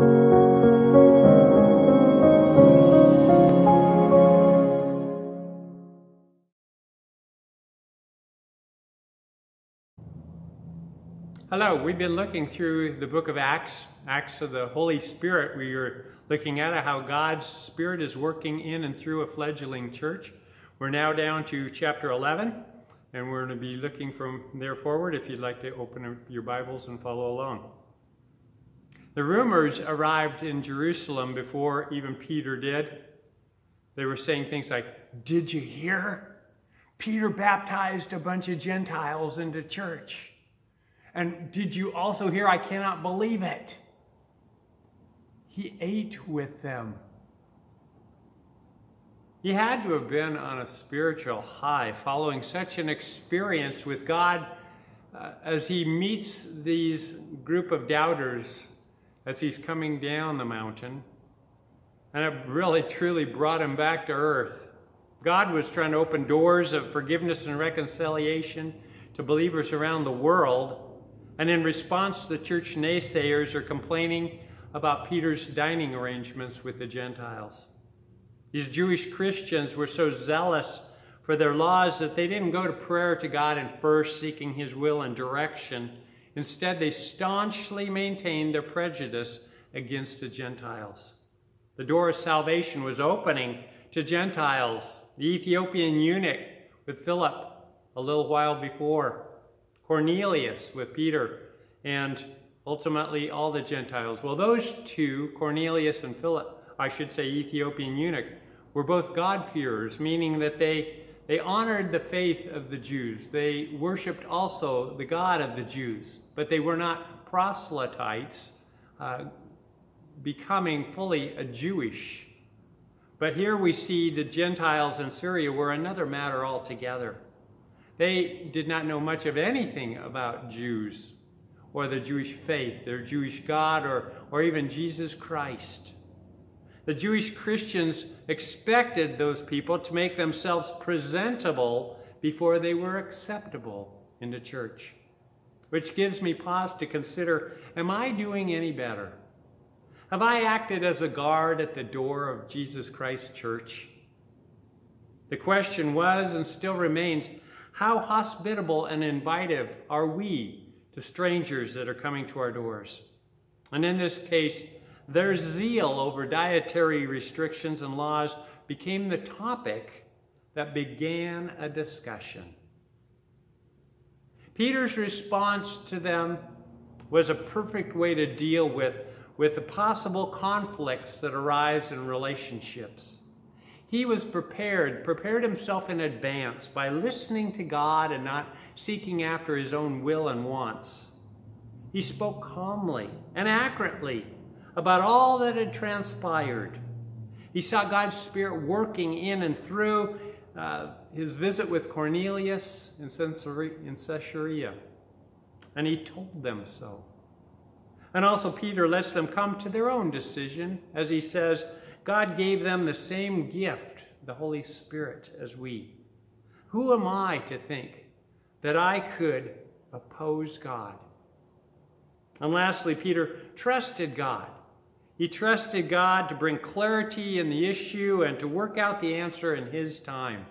Hello, we've been looking through the book of Acts, Acts of the Holy Spirit. We are looking at how God's Spirit is working in and through a fledgling church. We're now down to chapter 11, and we're going to be looking from there forward if you'd like to open your Bibles and follow along. The rumors arrived in Jerusalem before even Peter did. They were saying things like, Did you hear? Peter baptized a bunch of Gentiles into church. And did you also hear? I cannot believe it. He ate with them. He had to have been on a spiritual high following such an experience with God uh, as he meets these group of doubters as he's coming down the mountain. And it really, truly brought him back to earth. God was trying to open doors of forgiveness and reconciliation to believers around the world. And in response, the church naysayers are complaining about Peter's dining arrangements with the Gentiles. These Jewish Christians were so zealous for their laws that they didn't go to prayer to God and first seeking his will and direction. Instead, they staunchly maintained their prejudice against the Gentiles. The door of salvation was opening to Gentiles. The Ethiopian eunuch with Philip a little while before. Cornelius with Peter, and ultimately all the Gentiles. Well, those two, Cornelius and Philip, I should say Ethiopian eunuch, were both God-fearers, meaning that they, they honored the faith of the Jews. They worshiped also the God of the Jews, but they were not proselytes, uh, becoming fully a Jewish. But here we see the Gentiles in Syria were another matter altogether. They did not know much of anything about Jews or the Jewish faith, their Jewish God, or, or even Jesus Christ. The Jewish Christians expected those people to make themselves presentable before they were acceptable in the church. Which gives me pause to consider, am I doing any better? Have I acted as a guard at the door of Jesus Christ Church? The question was and still remains, how hospitable and invitive are we to strangers that are coming to our doors? And in this case, their zeal over dietary restrictions and laws became the topic that began a discussion. Peter's response to them was a perfect way to deal with, with the possible conflicts that arise in relationships. He was prepared, prepared himself in advance by listening to God and not seeking after his own will and wants. He spoke calmly and accurately about all that had transpired. He saw God's Spirit working in and through uh, his visit with Cornelius in Caesarea, and he told them so. And also, Peter lets them come to their own decision as he says, God gave them the same gift, the Holy Spirit, as we. Who am I to think that I could oppose God? And lastly, Peter trusted God. He trusted God to bring clarity in the issue and to work out the answer in his time.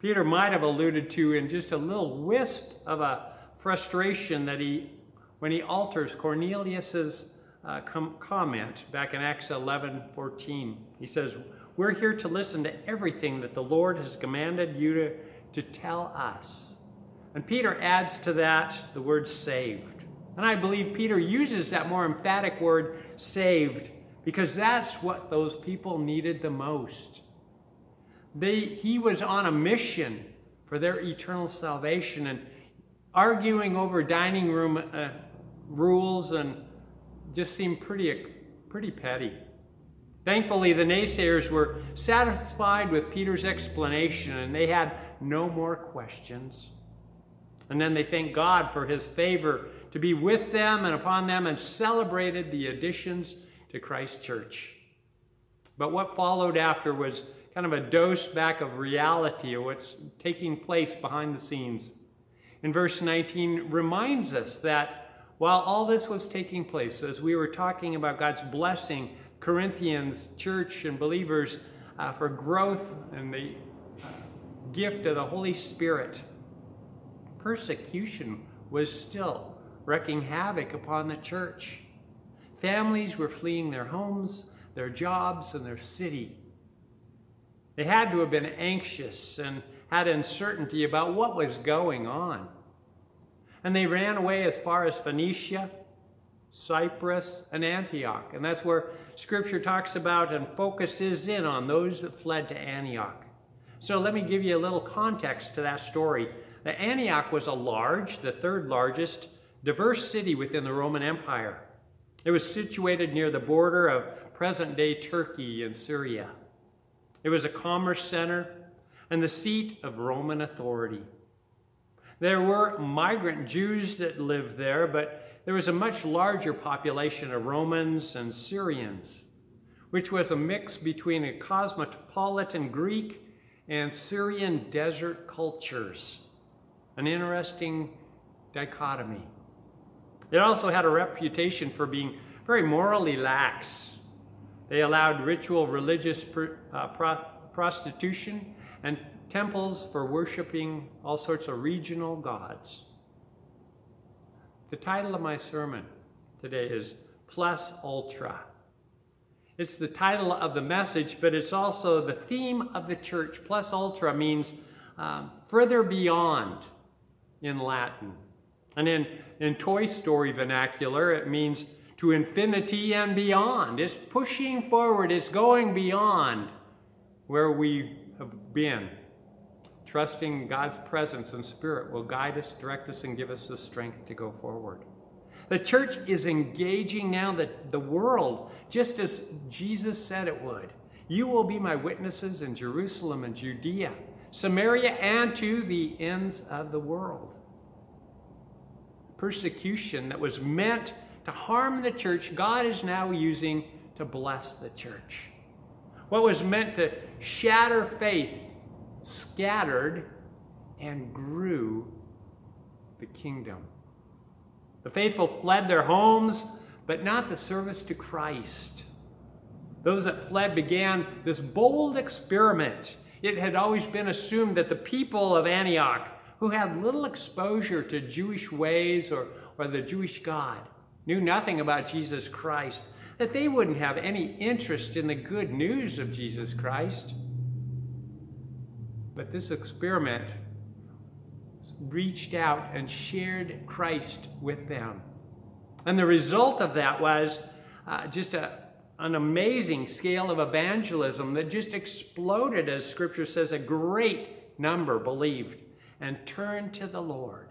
Peter might have alluded to in just a little wisp of a frustration that he, when he alters Cornelius's uh, com comment back in Acts 11 14. He says, We're here to listen to everything that the Lord has commanded you to, to tell us. And Peter adds to that the word saved. And I believe Peter uses that more emphatic word saved because that's what those people needed the most. They, he was on a mission for their eternal salvation and arguing over dining room uh, rules and just seemed pretty, pretty petty. Thankfully, the naysayers were satisfied with Peter's explanation and they had no more questions. And then they thanked God for his favor to be with them and upon them and celebrated the additions to Christ's church. But what followed after was kind of a dose back of reality of what's taking place behind the scenes. In verse 19 reminds us that while all this was taking place, as we were talking about God's blessing Corinthians church and believers uh, for growth and the gift of the Holy Spirit, persecution was still wreaking havoc upon the church. Families were fleeing their homes, their jobs, and their city. They had to have been anxious and had uncertainty about what was going on. And they ran away as far as Phoenicia, Cyprus, and Antioch. And that's where Scripture talks about and focuses in on those that fled to Antioch. So let me give you a little context to that story. The Antioch was a large, the third largest, diverse city within the Roman Empire. It was situated near the border of present-day Turkey and Syria. It was a commerce center and the seat of Roman authority. There were migrant Jews that lived there, but there was a much larger population of Romans and Syrians, which was a mix between a cosmopolitan Greek and Syrian desert cultures. An interesting dichotomy. It also had a reputation for being very morally lax. They allowed ritual religious uh, pro prostitution and temples for worshiping all sorts of regional gods. The title of my sermon today is Plus Ultra. It's the title of the message, but it's also the theme of the church. Plus Ultra means um, further beyond in Latin. And in, in Toy Story vernacular, it means to infinity and beyond. It's pushing forward, it's going beyond where we have been. Trusting God's presence and spirit will guide us, direct us, and give us the strength to go forward. The church is engaging now the, the world, just as Jesus said it would. You will be my witnesses in Jerusalem and Judea, Samaria, and to the ends of the world persecution that was meant to harm the church, God is now using to bless the church. What was meant to shatter faith scattered and grew the kingdom. The faithful fled their homes, but not the service to Christ. Those that fled began this bold experiment. It had always been assumed that the people of Antioch who had little exposure to Jewish ways or, or the Jewish God, knew nothing about Jesus Christ, that they wouldn't have any interest in the good news of Jesus Christ. But this experiment reached out and shared Christ with them. And the result of that was uh, just a, an amazing scale of evangelism that just exploded, as Scripture says, a great number believed and turned to the Lord.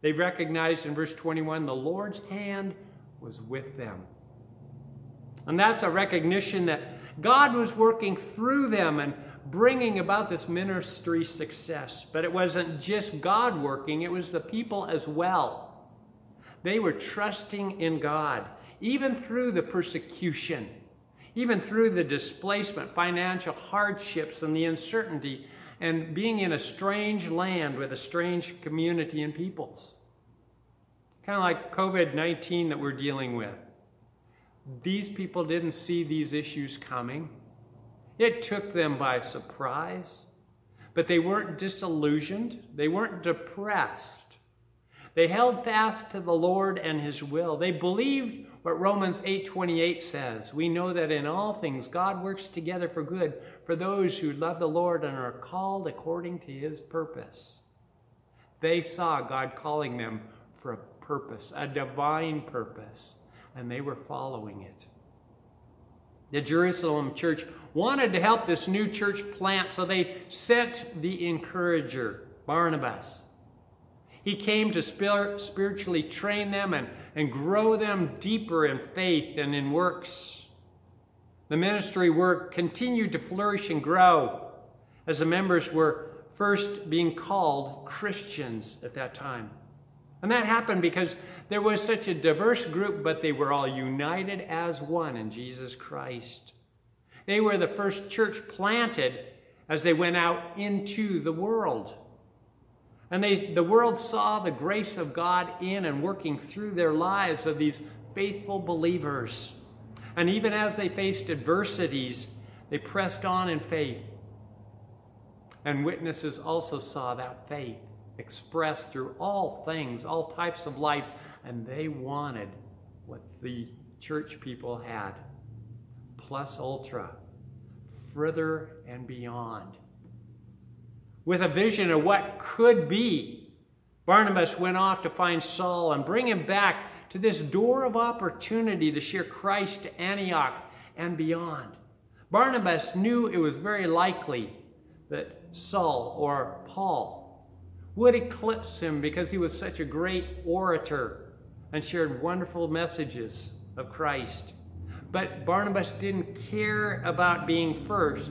They recognized in verse 21 the Lord's hand was with them. And that's a recognition that God was working through them and bringing about this ministry success. But it wasn't just God working, it was the people as well. They were trusting in God, even through the persecution, even through the displacement, financial hardships, and the uncertainty and being in a strange land with a strange community and peoples. Kind of like COVID 19 that we're dealing with. These people didn't see these issues coming. It took them by surprise, but they weren't disillusioned, they weren't depressed. They held fast to the Lord and his will. They believed what Romans 8:28 says. We know that in all things God works together for good for those who love the Lord and are called according to his purpose. They saw God calling them for a purpose, a divine purpose, and they were following it. The Jerusalem church wanted to help this new church plant, so they sent the encourager, Barnabas. He came to spiritually train them and, and grow them deeper in faith and in works. The ministry work continued to flourish and grow as the members were first being called Christians at that time. And that happened because there was such a diverse group, but they were all united as one in Jesus Christ. They were the first church planted as they went out into the world. And they, the world saw the grace of God in and working through their lives of these faithful believers. And even as they faced adversities, they pressed on in faith. And witnesses also saw that faith expressed through all things, all types of life, and they wanted what the church people had plus ultra, further and beyond. With a vision of what could be, Barnabas went off to find Saul and bring him back to this door of opportunity to share Christ to Antioch and beyond. Barnabas knew it was very likely that Saul or Paul would eclipse him because he was such a great orator and shared wonderful messages of Christ. But Barnabas didn't care about being first.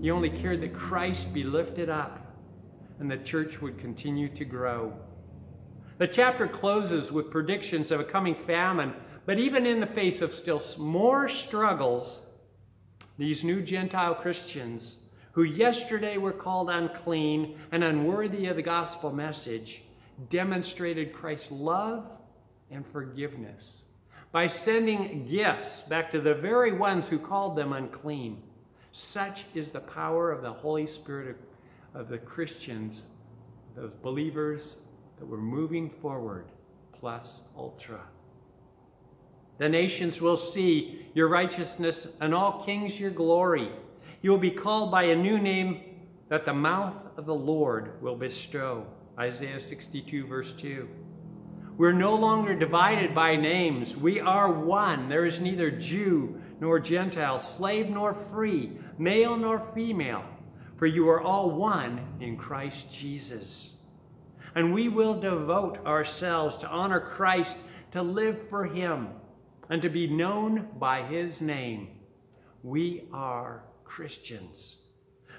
He only cared that Christ be lifted up and the church would continue to grow. The chapter closes with predictions of a coming famine, but even in the face of still more struggles, these new Gentile Christians, who yesterday were called unclean and unworthy of the gospel message, demonstrated Christ's love and forgiveness by sending gifts back to the very ones who called them unclean. Such is the power of the Holy Spirit of the Christians, those believers that were moving forward, plus ultra. The nations will see your righteousness, and all kings your glory. You will be called by a new name that the mouth of the Lord will bestow. Isaiah 62, verse 2. We're no longer divided by names. We are one. There is neither Jew nor Gentile, slave nor free, male nor female, for you are all one in Christ Jesus. And we will devote ourselves to honor Christ, to live for him, and to be known by his name. We are Christians.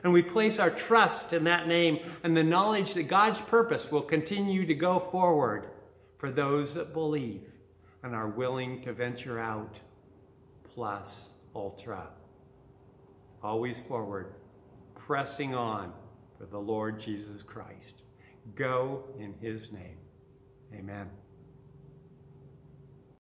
And we place our trust in that name and the knowledge that God's purpose will continue to go forward for those that believe and are willing to venture out, plus ultra. Always forward, pressing on for the Lord Jesus Christ. Go in his name. Amen.